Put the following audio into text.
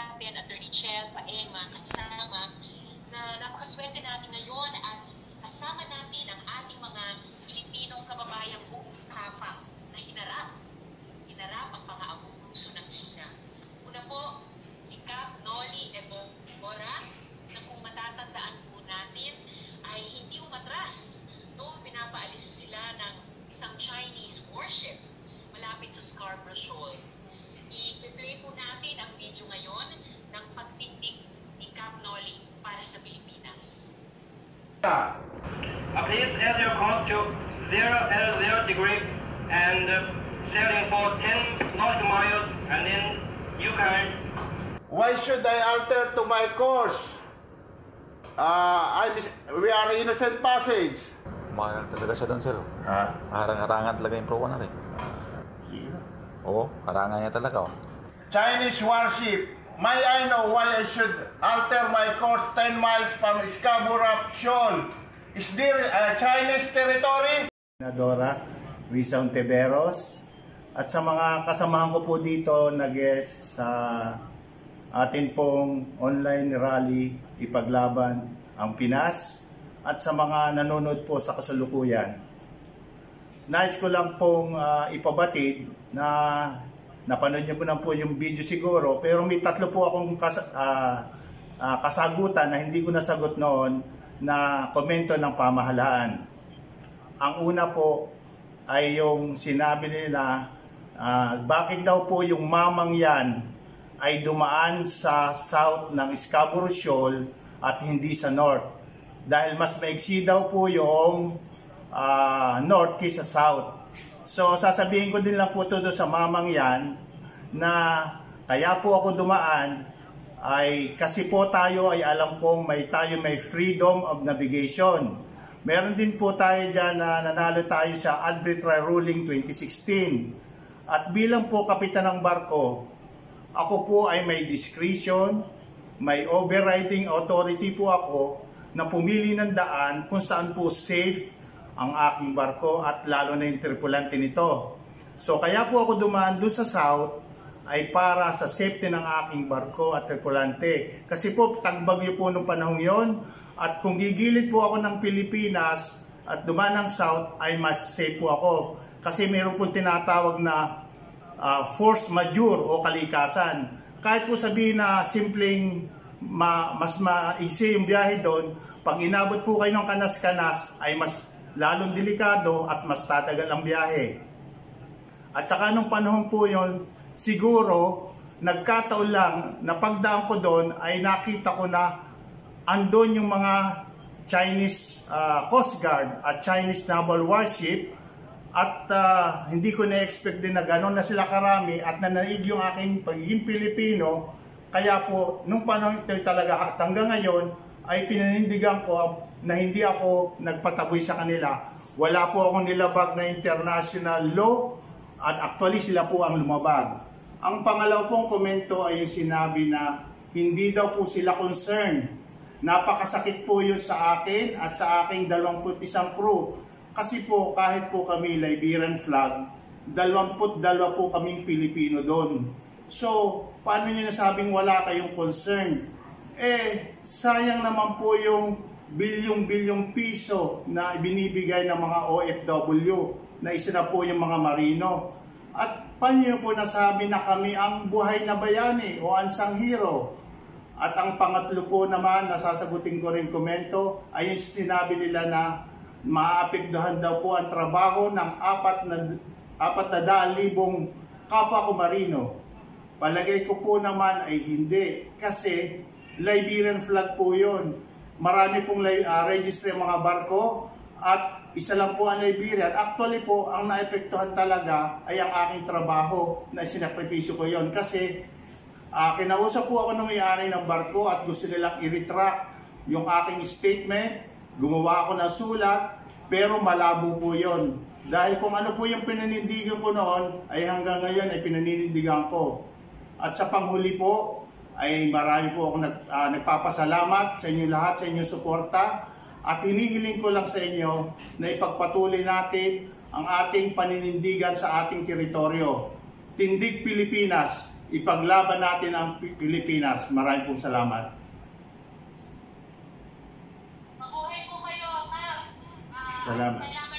natin, Attorney Chel, Paeng, mga kasama, na napakaswerte natin ngayon at kasama natin ang ating mga Pilipinong kababayang buong kapang na hinarap. Hinarap ang mga abuso ng China. Una po, si Cap Noli Ebora, na kung matatandaan po natin, ay hindi umatras noong pinapaalis sila ng isang Chinese warship malapit sa Scarborough Shoal. I-play po natin ang video ngayon ng pagtindig ni Cap Noli para sa Pilipinas. Uh, please add your cost to 0 L 0 degree and uh, sailing for 10 nautical miles and then you can Why should I alter to my course? Uh, I'm, we are innocent passage. Mahal talaga siya doon, sir. Ha? Harang-harangan talaga yung pro natin. Sige. Oo, harangan niya talaga. Oh. Chinese warship. May I know why I should alter my course 10 miles from Scarborough Shoal? Is there uh, Chinese territory? Senadora Risa Ontiveros at sa mga kasamahan ko po dito na guest sa atin pong online rally ipaglaban ang Pinas at sa mga nanonood po sa kasalukuyan. Nais ko lang pong ah, ipabatid na napanood niyo po na po yung video siguro pero may tatlo po akong kas- ah, ah, kasagutan na hindi ko nasagot noon na komento ng pamahalaan. Ang una po ay yung sinabi nila, ah, bakit daw po yung mamang yan ay dumaan sa south ng Scarborough Shoal at hindi sa north. Dahil mas maigsi daw po yung ah, north kaysa south. So sasabihin ko din lang po to sa mamang yan na kaya po ako dumaan ay kasi po tayo ay alam kong may tayo may freedom of navigation. Meron din po tayo dyan na nanalo tayo sa arbitrary ruling 2016. At bilang po kapitan ng barko, ako po ay may discretion, may overriding authority po ako na pumili ng daan kung saan po safe ang aking barko at lalo na yung tripulante nito. So kaya po ako dumaan doon sa south ay para sa safety ng aking barko at tripulante. Kasi po tagbagyo po nung panahong yon at kung gigilid po ako ng Pilipinas at dumaan ng south ay mas safe po ako. Kasi meron po tinatawag na uh, force majeure o kalikasan. Kahit po sabihin na simpleng ma, mas maigsi yung biyahe doon, pag inabot po kayo ng kanas-kanas ay mas lalong delikado at mas tatagal ang biyahe. At saka nung panahon po yon, siguro nagkataon lang na pagdaan ko doon ay nakita ko na andon yung mga Chinese uh, Coast Guard at Chinese Naval Warship at uh, hindi ko na-expect din na gano'n na sila karami at nanaig yung aking pagiging Pilipino. Kaya po, nung panahon ito talaga at hanggang ngayon ay pinanindigan ko na hindi ako nagpataboy sa kanila. Wala po akong nilabag na international law at actually sila po ang lumabag. Ang pangalaw pong komento ay yung sinabi na hindi daw po sila concerned. Napakasakit po yun sa akin at sa aking 21 crew. Kasi po kahit po kami Liberian flag, 22 po kaming Pilipino doon. So, paano nyo nasabing wala kayong concern? Eh, sayang naman po yung bilyong-bilyong piso na binibigay ng mga OFW na isa na po yung mga marino. At paano po nasabi na kami ang buhay na bayani o ansang hero? At ang pangatlo po naman, nasasagutin ko rin komento, ay yung sinabi nila na maapektuhan daw po ang trabaho ng apat na, apat na daan libong kapwa ko marino. Palagay ko po naman ay hindi kasi Liberian flag po yun. Marami pong uh, register mga barko at isa lang po ang Liberian. Actually po, ang naepektuhan talaga ay ang aking trabaho na sinakripisyo ko yon kasi uh, kinausap po ako ng may-ari ng barko at gusto nilang i-retract yung aking statement. Gumawa ako ng sulat, pero malabo po yon. Dahil kung ano po yung pinanindigan ko noon, ay hanggang ngayon ay pinanindigan ko. At sa panghuli po, ay marami po akong nag, uh, nagpapasalamat sa inyo lahat, sa inyong suporta. At hinihiling ko lang sa inyo na ipagpatuloy natin ang ating paninindigan sa ating teritoryo. Tindig Pilipinas, ipaglaban natin ang Pi- Pilipinas. Maraming pong salamat. Mabuhay po kayo, Kap. Ah, Salamat. Salamat